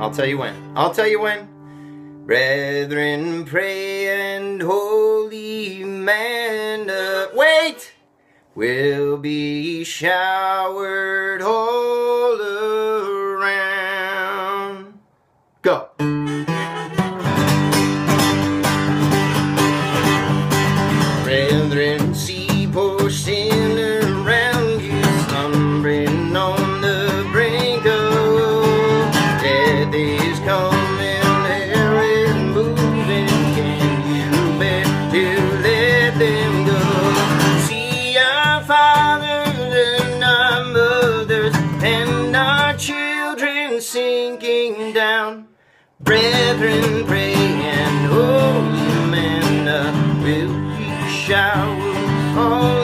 I'll tell you when. I'll tell you when. Brethren, pray and holy manna. Uh, wait! Will be showered all around. Go. Brethren, see poor sinner is coming, is moving. Can you bear to let them go? See our fathers and our mothers and our children sinking down. Brethren, pray and holy manna will be showered all